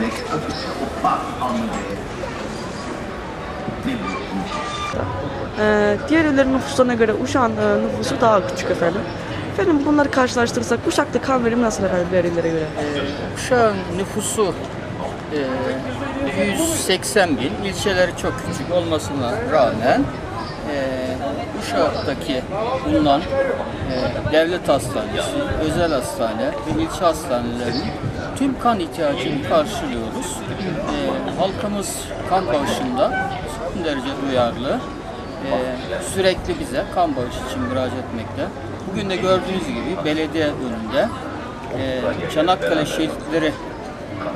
direkt o psikopat anlayı ne biliyorsunuz? Ee, diğer illerin nüfuslarına göre Uşak'ın e, nüfusu daha küçük efendim. Efendim bunları karşılaştırırsak Uşak'ta kan verimi nasıl efendim diğer illere göre? Uşak'ın nüfusu e, 180 bin, ilçeleri çok küçük olmasına rağmen e, Uşak'taki bulunan e, devlet hastanesi, özel hastane ve ilçe hastanelerinin tüm kan ihtiyacını karşılıyoruz. E, halkımız kan bağışında son derece duyarlı. E, sürekli bize kan bağışı için müracaat etmekte. Bugün de gördüğünüz gibi belediye önünde e, Çanakkale Şehitleri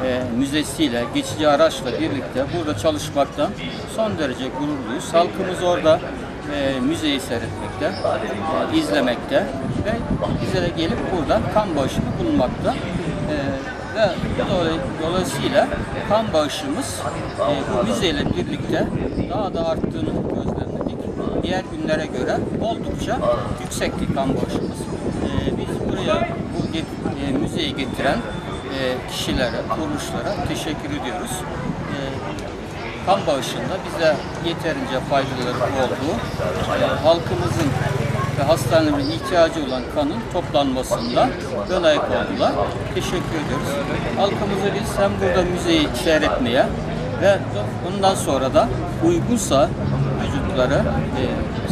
e, Müzesi'yle, geçici araçla birlikte burada çalışmaktan son derece gururluyuz. Halkımız orada e, müzeyi seyretmekte, e, izlemekte ve bize de gelip burada kan bağışında bulunmakta. E, ve dolay- dolayısıyla kan bağışımız e, bu müzeyle birlikte daha da arttığını gözlemledik. Diğer günlere göre oldukça yüksekti kan bağışımız. E, biz buraya bu e, müzeyi getiren e, kişilere, kuruluşlara teşekkür ediyoruz. E, kan bağışında bize yeterince faydaları olduğu, e, halkımızın ve hastanelerin ihtiyacı olan kanın toplanmasında ön ayak oldular. Teşekkür ediyoruz. Halkımızı biz hem burada müzeyi seyretmeye ve ondan sonra da uygunsa vücutları, e,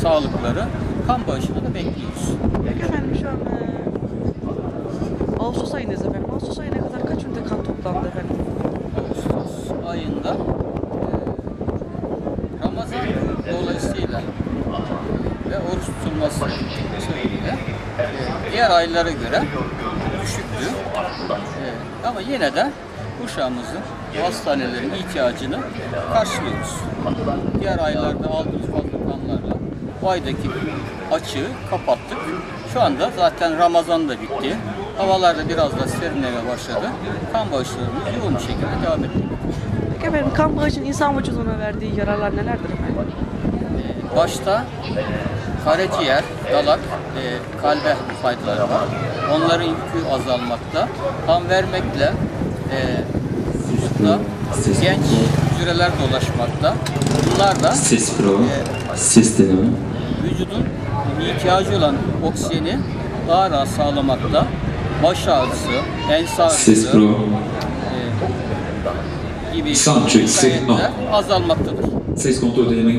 sağlıkları kan bağışına da bekliyoruz. Peki efendim şu an e, Ağustos ayındayız efendim. Ağustos ayına kadar kaç ünite kan toplandı efendim? Ağustos ayında e, Ramazan dolayısıyla ve tutulması sebebiyle diğer aylara göre düşüktü. E, ama yine de Uşağımızın hastanelerin ihtiyacını karşılıyoruz. Diğer aylarda aldığımız fazla kanlarla bu aydaki açığı kapattık. Şu anda zaten Ramazan da bitti. Havalar da biraz da serinlemeye başladı. Kan bağışlarımız yoğun bir şekilde devam ediyor. Efendim kan bağışının insan vücuduna verdiği yararlar nelerdir efendim? Başta karaciğer, dalak, e, kalbe faydaları var. Onların yükü azalmakta. Kan vermekle e, vücutta genç hücreler dolaşmakta. Bunlar da Ses pro, ses deneme. vücudun ihtiyacı olan oksijeni daha rahat sağlamakta. Baş ağrısı, ense Ses ağrısı pro, gibi Sound check, signal. şikayetler azalmaktadır. ses kontrol deneme.